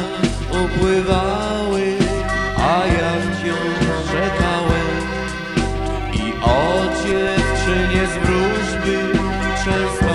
nas a ja wciąż czekałem. I o dziewczynie z wróżby często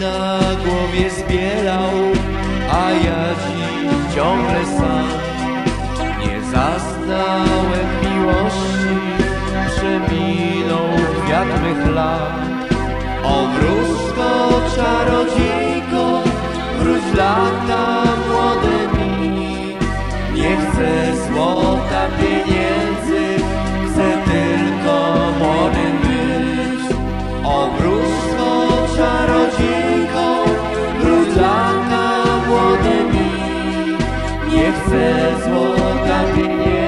na głowie zbierał, a ja dziś ciągle sam. Nie zaznałem miłości, przeminął kwiat mych lat. O wróżko, forces will continue.